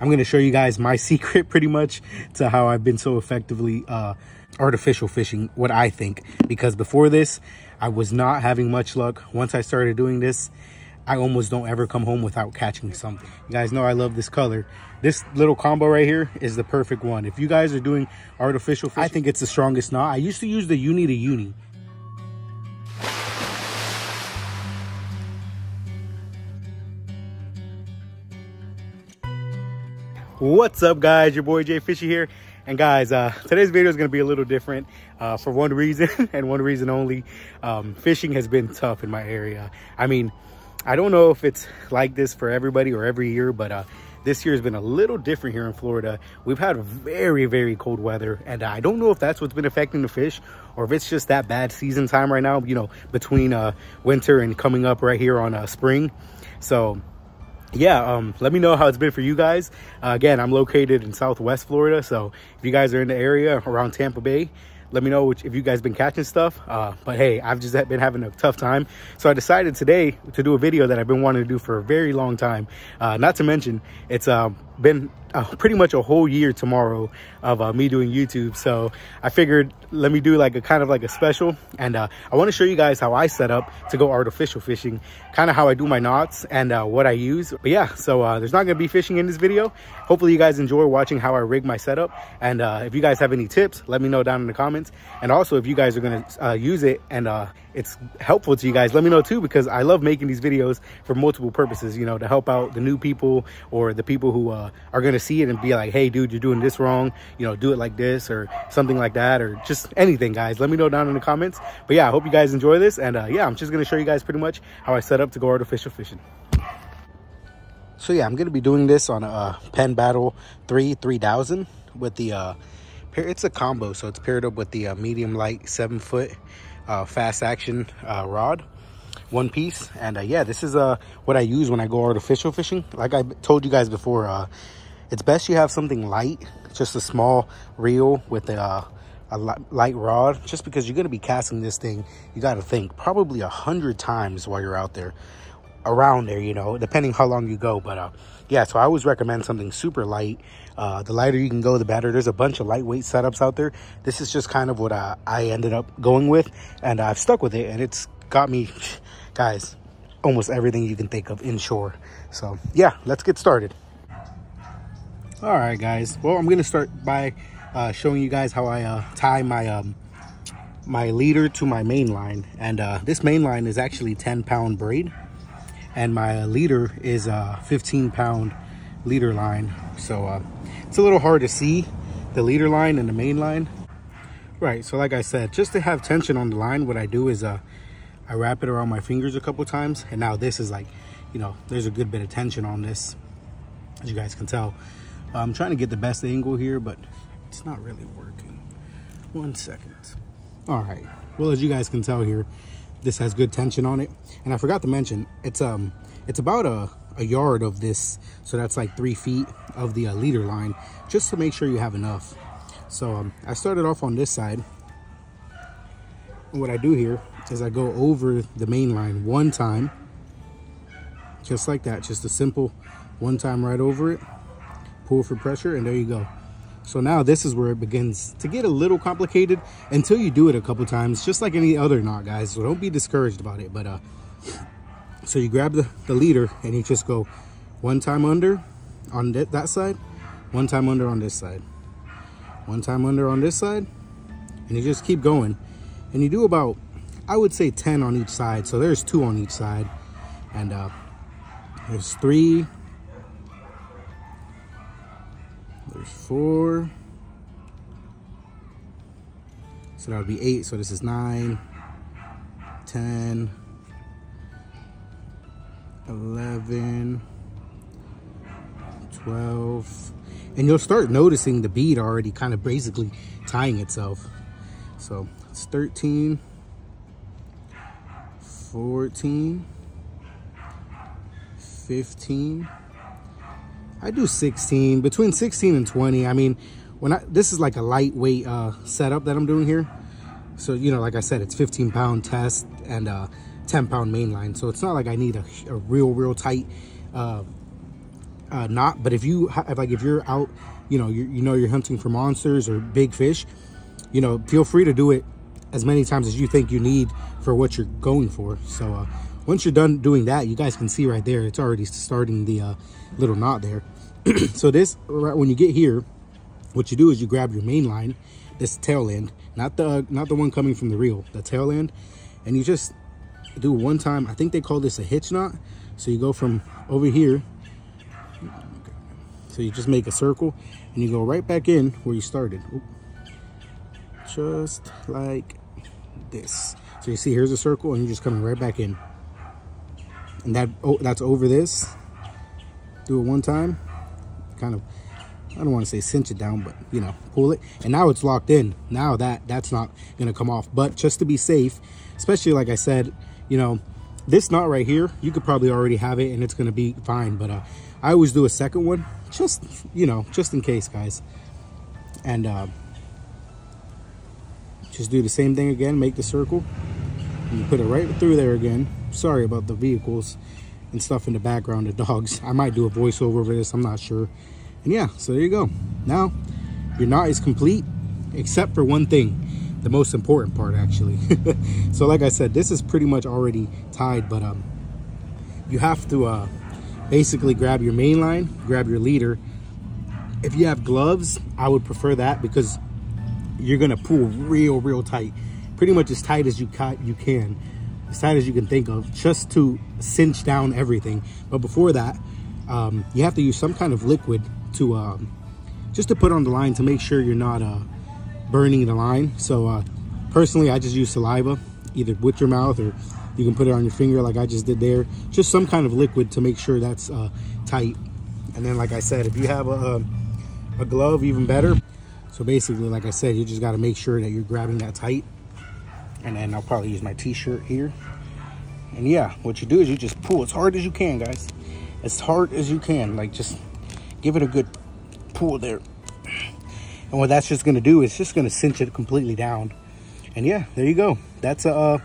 I'm going to show you guys my secret pretty much to how I've been so effectively uh, artificial fishing, what I think. Because before this, I was not having much luck. Once I started doing this, I almost don't ever come home without catching something. You guys know I love this color. This little combo right here is the perfect one. If you guys are doing artificial fishing, I think it's the strongest knot. I used to use the uni to uni. What's up guys, your boy Jay Fishy here. And guys, uh, today's video is going to be a little different uh, for one reason and one reason only. Um, fishing has been tough in my area. I mean, I don't know if it's like this for everybody or every year, but uh, this year has been a little different here in Florida. We've had very, very cold weather, and I don't know if that's what's been affecting the fish or if it's just that bad season time right now, you know, between uh, winter and coming up right here on uh, spring. So yeah um let me know how it's been for you guys. Uh, again i'm located in southwest florida so if you guys are in the area around tampa bay let me know which, if you guys been catching stuff. Uh, but hey i've just been having a tough time. So i decided today to do a video that i've been wanting to do for a very long time. Uh, not to mention it's uh, been uh, pretty much a whole year tomorrow of uh, me doing YouTube. So I figured let me do like a kind of like a special. And uh, I want to show you guys how I set up to go artificial fishing, kind of how I do my knots and uh, what I use. But yeah, so uh, there's not going to be fishing in this video. Hopefully you guys enjoy watching how I rig my setup. And uh, if you guys have any tips, let me know down in the comments. And also if you guys are going to use it and it's helpful to you guys, let me know too, because I love making these videos for multiple purposes, you know, to help out the new people or the people who are going to see it and be like, hey, dude, you're doing this wrong. You know, do it like this or something like that or just anything, guys. Let me know down in the comments. But yeah, I hope you guys enjoy this. And uh, yeah, I'm just going to show you guys pretty much how I set up to go artificial fishing. So yeah, I'm going to be doing this on a Penn Battle 3 3000 with the, uh, it's a combo. So it's paired up with the uh, medium light seven foot uh, fast action uh, rod one piece and uh, yeah this is uh what i use when i go artificial fishing like i told you guys before uh it's best you have something light, just a small reel with a, a light rod, just because you're going to be casting this thing, you got to think, probably a hundred times while you're out there, around there, you know, depending how long you go. But uh, yeah, so I always recommend something super light. Uh, the lighter you can go, the better. There's a bunch of lightweight setups out there. This is just kind of what I, I ended up going with, and I've stuck with it, and it's got me, guys, almost everything you can think of inshore. So yeah, let's get started all right guys well i'm gonna start by uh, showing you guys how i uh, tie my um, my leader to my main line and uh, this main line is actually 10 pound braid and my leader is a 15 pound leader line so uh, it's a little hard to see the leader line and the main line right so like i said just to have tension on the line what i do is uh i wrap it around my fingers a couple times and now this is like you know there's a good bit of tension on this as you guys can tell I'm trying to get the best angle here, but it's not really working. One second. All right. Well, as you guys can tell here, this has good tension on it. And I forgot to mention, it's um, it's about a, a yard of this. So that's like three feet of the uh, leader line, just to make sure you have enough. So um, I started off on this side. And what I do here is I go over the main line one time, just like that. Just a simple one time right over it pull for pressure, and there you go. So now this is where it begins to get a little complicated until you do it a couple times, just like any other knot, guys. So don't be discouraged about it. But uh, so you grab the, the leader and you just go one time under on that, that side, one time under on this side, one time under on this side, and you just keep going. And you do about, I would say 10 on each side. So there's two on each side. And uh, there's three, There's four. So that would be eight. So this is nine, 10, 11, 12. And you'll start noticing the bead already kind of basically tying itself. So it's 13, 14, 15, I do 16, between 16 and 20. I mean, when I, this is like a lightweight uh, setup that I'm doing here. So, you know, like I said, it's 15 pound test and uh, 10 pound main line. So it's not like I need a, a real, real tight uh, uh, knot. But if you have like if you're out, you know, you you know you're hunting for monsters or big fish, you know, feel free to do it as many times as you think you need for what you're going for. So uh, once you're done doing that, you guys can see right there, it's already starting the uh, little knot there. so this, right when you get here, what you do is you grab your main line, this tail end, not the not the one coming from the reel, the tail end, and you just do one time. I think they call this a hitch knot. So you go from over here. So you just make a circle and you go right back in where you started. Just like this. So you see here's a circle and you're just coming right back in. And that oh, that's over this. Do it one time. Kind of I don't want to say cinch it down, but you know, pull it. And now it's locked in. Now that that's not going to come off. But just to be safe, especially like I said, you know, this knot right here, you could probably already have it and it's going to be fine. But uh, I always do a second one, just, you know, just in case, guys. And uh, just do the same thing again, make the circle. And you put it right through there again. Sorry about the vehicles and stuff in the background, the dogs. I might do a voiceover for this, I'm not sure. And yeah, so there you go. Now, your knot is complete, except for one thing the most important part actually. So like i said this is pretty much already tied but um you have to uh basically grab your main line grab your leader. If you have gloves i would prefer that because you're gonna pull real real tight pretty much as tight as you you can as tight as you can think of just to cinch down everything. But before that um, you have to use some kind of liquid to um, just to put on the line to make sure you're not uh, burning the line. So uh, personally, I just use saliva, either with your mouth or you can put it on your finger like I just did there. Just some kind of liquid to make sure that's uh, tight. And then, like I said, if you have a, a glove, even better. So basically, like I said, you just got to make sure that you're grabbing that tight. And then I'll probably use my t-shirt here. And yeah, what you do is you just pull as hard as you can, guys. As hard as you can. Like, just give it a good pull there. And what that's just to do is just to cinch it completely down. And yeah, there you go. That's a, uh,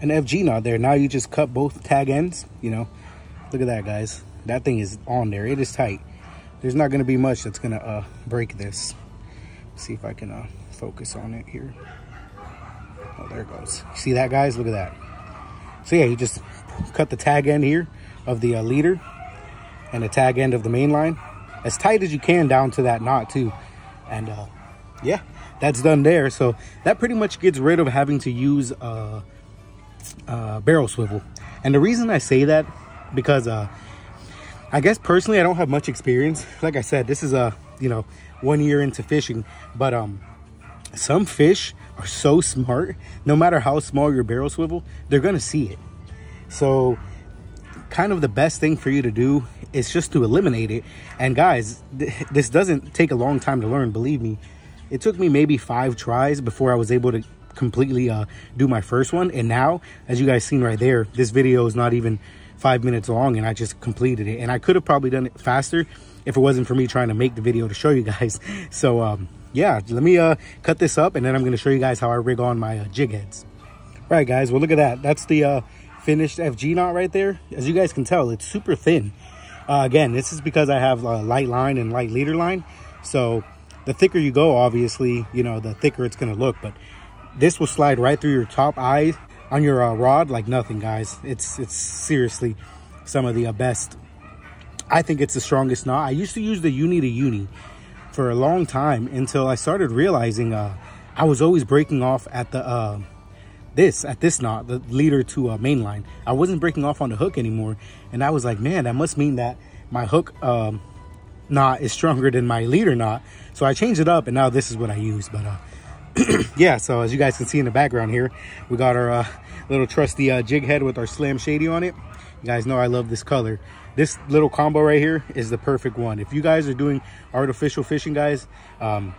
an FG knot there. Now you just cut both tag ends, you know. Look at that, guys. That thing is on there. It is tight. There's not to be much that's to uh, break this. Let's see if I can uh, focus on it here. Oh, there it goes. See that, guys? Look at that. So yeah, you just cut the tag end here of the uh, leader and the tag end of the main line as tight as you can down to that knot too and uh, yeah that's done there. So that pretty much gets rid of having to use a, a barrel swivel. And the reason i say that because uh, i guess personally i don't have much experience. Like i said this is a you know one year into fishing. But um some fish are so smart no matter how small your barrel swivel they're gonna see it. So kind of the best thing for you to do is just to eliminate it. And guys, th this doesn't take a long time to learn, believe me. It took me maybe five tries before I was able to completely uh, do my first one. And now, as you guys seen right there, this video is not even five minutes long and I just completed it. And I could have probably done it faster if it wasn't for me trying to make the video to show you guys. So um, yeah, let me uh, cut this up and then I'm gonna show you guys how I rig on my uh, jig heads. All right guys, well look at that. That's the uh, finished FG knot right there. As you guys can tell, it's super thin. Uh, again, this is because I have a light line and light leader line. So the thicker you go, obviously, you know, the thicker it's going to look. But this will slide right through your top eye on your uh, rod like nothing, guys. It's, it's seriously some of the uh, best. I think it's the strongest knot. I used to use the uni to uni for a long time until I started realizing uh, I was always breaking off at the uh, this at this knot, the leader to a main line. I wasn't breaking off on the hook anymore. And I was like, man, that must mean that my hook um, knot is stronger than my leader knot. So I changed it up and now this is what I use. But uh, yeah, so as you guys can see in the background here, we got our uh, little trusty uh, jig head with our Slam Shady on it. You guys know I love this color. This little combo right here is the perfect one. If you guys are doing artificial fishing, guys, um,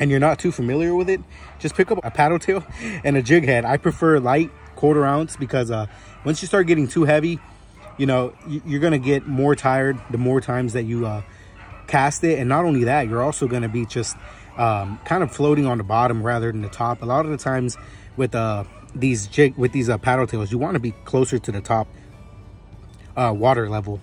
and you're not too familiar with it, just pick up a paddle tail and a jig head. I prefer light quarter ounce because uh, once you start getting too heavy, you know, you're going to get more tired the more times that you uh, cast it. And not only that, you're also going to be just um, kind of floating on the bottom rather than the top. A lot of the times with uh, these jig, with these uh, paddle tails, you want to be closer to the top uh, water level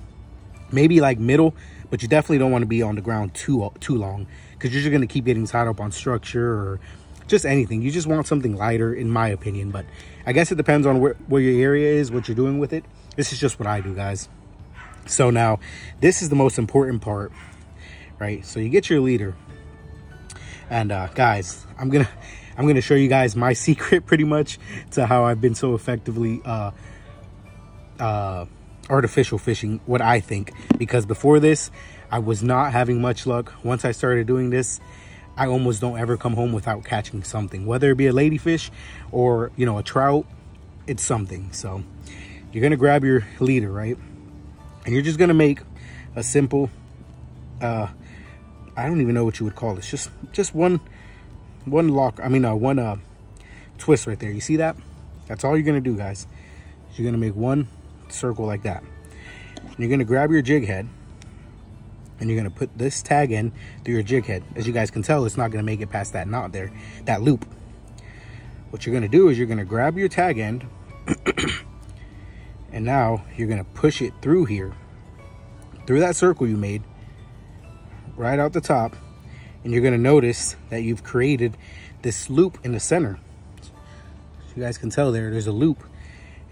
maybe like middle, but you definitely don't want to be on the ground too too long because you're just going to keep getting tied up on structure or just anything. You just want something lighter, in my opinion. But I guess it depends on where, where your area is, what you're doing with it. This is just what I do, guys. So now, this is the most important part, right? So you get your leader. And uh, guys, I'm gonna I'm gonna show you guys my secret pretty much to how I've been so effectively uh, uh, artificial fishing, what I think. Because before this, I was not having much luck. Once I started doing this, I almost don't ever come home without catching something, whether it be a ladyfish or, you know, a trout, it's something. So you're going to grab your leader, right? And you're just going to make a simple, uh, I don't even know what you would call this. Just, just one, one lock. I mean, uh, one, uh, twist right there. You see that? That's all you're going to do, guys. You're going to make one circle like that. And you're going to grab your jig head and you're going to put this tag in through your jig head. As you guys can tell, it's not going to make it past that knot there, that loop. What you're going to do is you're going to grab your tag end and now you're going to push it through here, through that circle you made, right out the top. And you're going to notice that you've created this loop in the center. As you guys can tell there, there's a loop.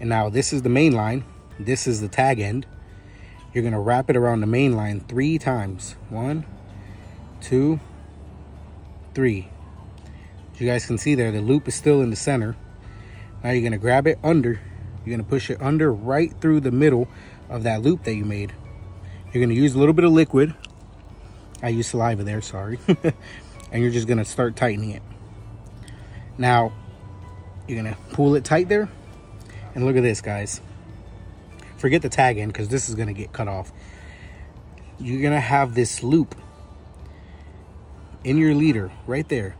And now this is the main line. This is the tag end you're going to wrap it around the main line three times. One, two, three. As you guys can see there, the loop is still in the center. Now you're going to grab it under. You're going to push it under right through the middle of that loop that you made. You're going to use a little bit of liquid. I use saliva there, sorry. and you're just going to start tightening it. Now, you're going to pull it tight there. And look at this, guys forget the tag end because this is going to get cut off. You're going to have this loop in your leader right there.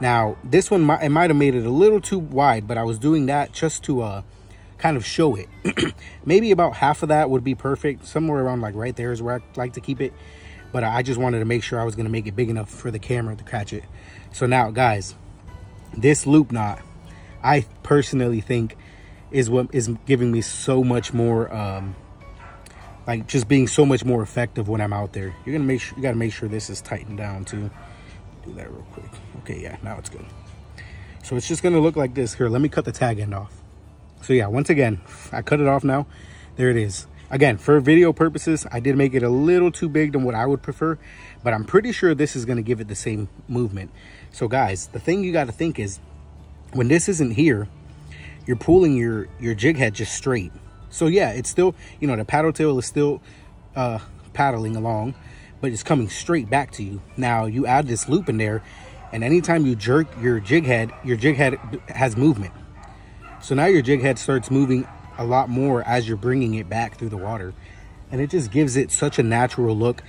Now, this one, it might have made it a little too wide, but I was doing that just to uh, kind of show it. Maybe about half of that would be perfect. Somewhere around like right there is where I like to keep it. But I just wanted to make sure I was going to make it big enough for the camera to catch it. So now, guys, this loop knot, I personally think is what is giving me so much more um like just being so much more effective when I'm out there. You're gonna make sure you gotta make sure this is tightened down too. Do that real quick. Okay, yeah, now it's good. So it's just gonna look like this. Here, let me cut the tag end off. So yeah, once again, I cut it off now. There it is. Again, for video purposes, I did make it a little too big than what I would prefer, but I'm pretty sure this is gonna give it the same movement. So guys, the thing you gotta think is, when this isn't here, you're pulling your your jig head just straight. So yeah, it's still, you know, the paddle tail is still uh, paddling along, but it's coming straight back to you. Now you add this loop in there, and anytime you jerk your jig head, your jig head has movement. So now your jig head starts moving a lot more as you're bringing it back through the water. And it just gives it such a natural look.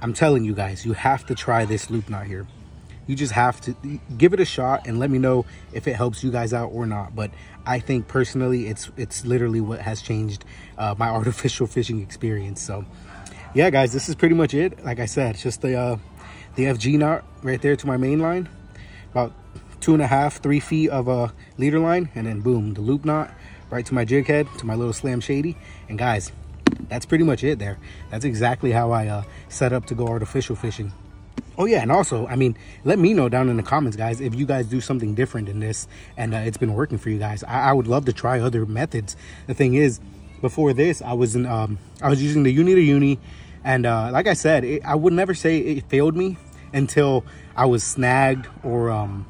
I'm telling you guys, you have to try this loop knot here you just have to give it a shot and let me know if it helps you guys out or not. But i think personally it's it's literally what has changed uh, my artificial fishing experience. So yeah guys this is pretty much it. Like i said just the uh the fg knot right there to my main line. About two and a half three feet of a leader line. And then boom the loop knot right to my jig head to my little slam shady. And guys that's pretty much it there. That's exactly how i uh set up to go artificial fishing Oh yeah, and also, I mean, let me know down in the comments, guys, if you guys do something different in this and uh, it's been working for you guys. I, I, would love to try other methods. The thing is, before this, I was in, um, I was using the uni to uni, and uh, like I said, it, I would never say it failed me until I was snagged or, um,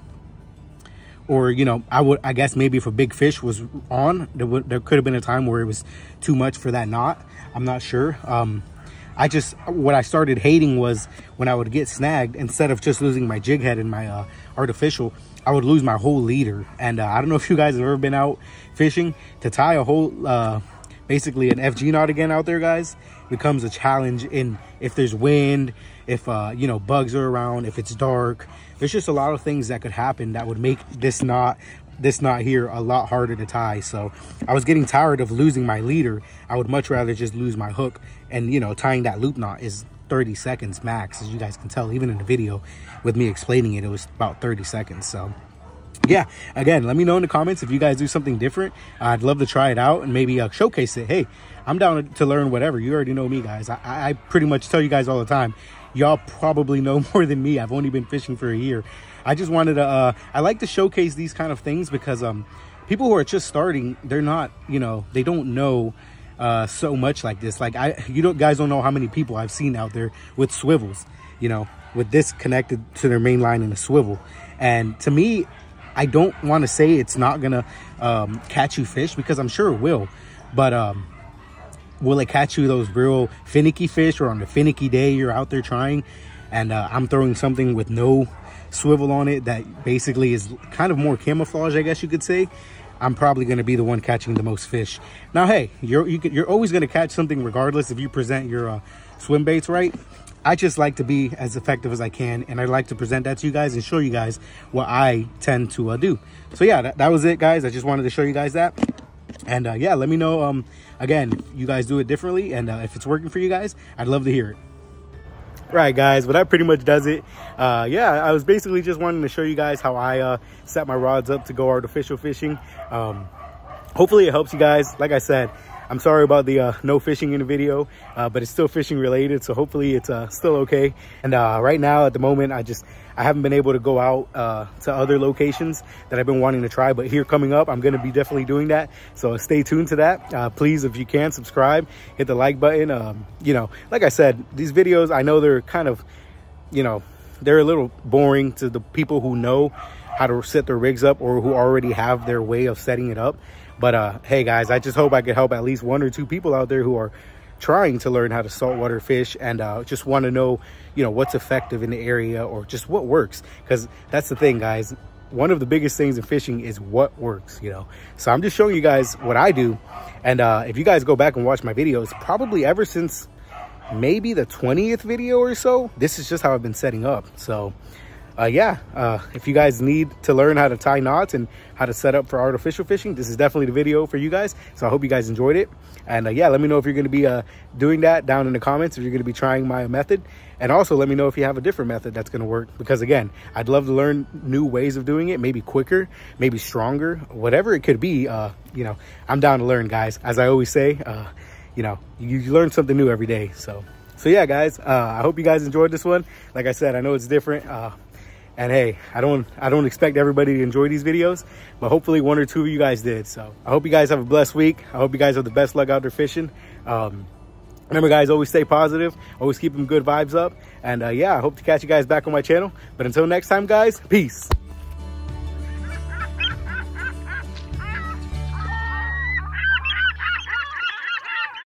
or you know, I would, I guess maybe if a big fish was on, there there could have been a time where it was too much for that knot. I'm not sure. Um, I just, what I started hating was when I would get snagged, instead of just losing my jig head and my uh, artificial, I would lose my whole leader. And uh, I don't know if you guys have ever been out fishing to tie a whole, uh, basically an FG knot again out there, guys, becomes a challenge in if there's wind, if, uh, you know, bugs are around, if it's dark. There's just a lot of things that could happen that would make this knot this knot here a lot harder to tie so i was getting tired of losing my leader i would much rather just lose my hook and you know tying that loop knot is 30 seconds max as you guys can tell even in the video with me explaining it it was about 30 seconds so yeah, again, let me know in the comments if you guys do something different. I'd love to try it out and maybe uh, showcase it. Hey, I'm down to learn whatever. You already know me, guys. I, I pretty much tell you guys all the time. Y'all probably know more than me. I've only been fishing for a year. I just wanted to, uh, I like to showcase these kind of things because um, people who are just starting, they're not, you know, they don't know uh, so much like this. Like I, you don't guys don't know how many people I've seen out there with swivels, you know, with this connected to their main line in a swivel. And to me, I don't want to say it's not gonna um, catch you fish because I'm sure it will, but um, will it catch you those real finicky fish or on a finicky day you're out there trying and uh, I'm throwing something with no swivel on it that basically is kind of more camouflage, I guess you could say. I'm probably going to be the one catching the most fish. Now, hey, you're you are always going to catch something regardless if you present your uh, swim baits right. I just like to be as effective as I can, and I like to present that to you guys and show you guys what I tend to uh, do. So yeah, that, that was it, guys. I just wanted to show you guys that. And uh, yeah, let me know, um, again, you guys do it differently, and uh, if it's working for you guys, I'd love to hear it right guys but that pretty much does it. Uh, yeah i was basically just wanting to show you guys how i uh, set my rods up to go artificial fishing. Um, hopefully it helps you guys. Like i said I'm sorry about the uh, no fishing in the video, uh, but it's still fishing related. So hopefully it's uh, still okay. And uh, right now at the moment, I just, I haven't been able to go out uh, to other locations that I've been wanting to try. But here coming up, I'm going to be definitely doing that. So stay tuned to that. Uh, please, if you can, subscribe, hit the like button. Um, you know, like I said, these videos, I know they're kind of, you know, they're a little boring to the people who know how to set their rigs up or who already have their way of setting it up. But uh, hey guys, I just hope I could help at least one or two people out there who are trying to learn how to saltwater fish and uh, just want to know, you know, what's effective in the area or just what works. Because that's the thing, guys. One of the biggest things in fishing is what works, you know. So I'm just showing you guys what I do. And uh, if you guys go back and watch my videos, probably ever since maybe the 20th video or so, this is just how I've been setting up. So uh, yeah, uh, if you guys need to learn how to tie knots and how to set up for artificial fishing, this is definitely the video for you guys. So I hope you guys enjoyed it. And uh, yeah, let me know if you're going to be uh, doing that down in the comments, if you're going to be trying my method. And also let me know if you have a different method that's going to work. Because again, I'd love to learn new ways of doing it, maybe quicker, maybe stronger, whatever it could be. Uh, you know, I'm down to learn, guys. As I always say, uh, you know, you, you learn something new every day. So so yeah guys uh, i hope you guys enjoyed this one like i said i know it's different uh, and hey, I don't I don't expect everybody to enjoy these videos, but hopefully one or two of you guys did. So I hope you guys have a blessed week. I hope you guys have the best luck out there fishing. Um, remember guys, always stay positive. Always keep them good vibes up. And uh, yeah, I hope to catch you guys back on my channel. But until next time guys, peace.